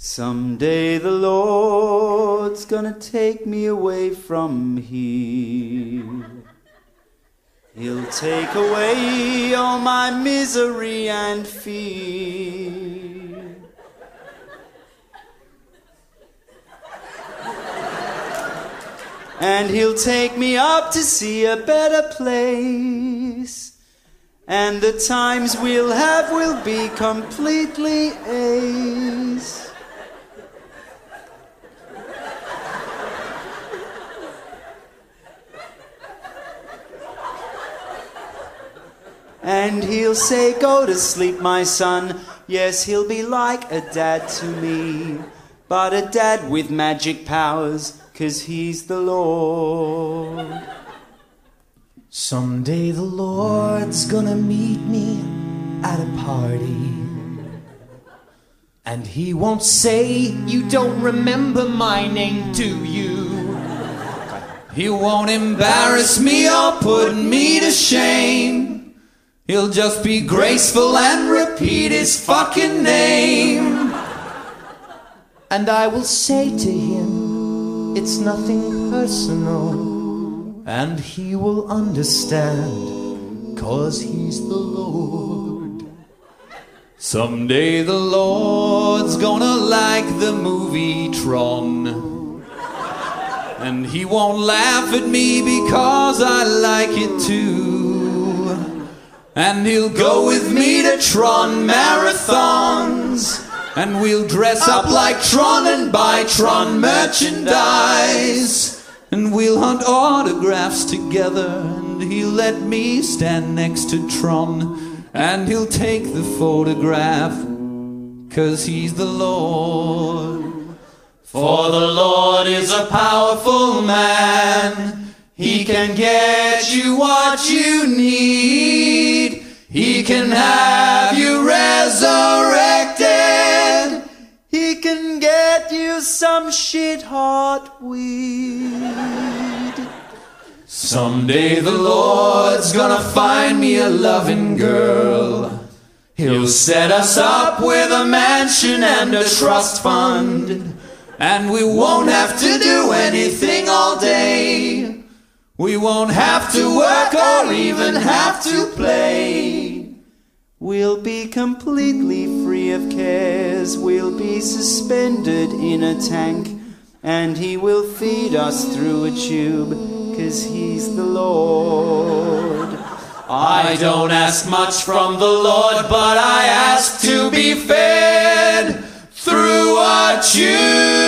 Someday the Lord's gonna take me away from here. He'll take away all my misery and fear. And he'll take me up to see a better place. And the times we'll have will be completely ace. And he'll say, Go to sleep, my son. Yes, he'll be like a dad to me. But a dad with magic powers, cause he's the Lord. Someday the Lord's gonna meet me at a party. And he won't say, You don't remember my name, do you? He won't embarrass me or put me to shame. He'll just be graceful and repeat his fucking name. And I will say to him, It's nothing personal. And he will understand, cause he's the Lord. Someday the Lord's gonna like the movie Tron. And he won't laugh at me because I And he'll go with me to Tron marathons. And we'll dress up like Tron and buy Tron merchandise. And we'll hunt autographs together. And he'll let me stand next to Tron. And he'll take the photograph. Cause he's the Lord. For the Lord is a powerful man. He can get you what you need. He can have you resurrected. He can get you some shit hot weed. Someday the Lord's gonna find me a loving girl. He'll set us up with a mansion and a trust fund. And we won't have to do anything all day. We won't have to work or even have to play. We'll be completely free of cares. We'll be suspended in a tank. And he will feed us through a tube, cause he's the Lord. I don't ask much from the Lord, but I ask to be fed through a tube.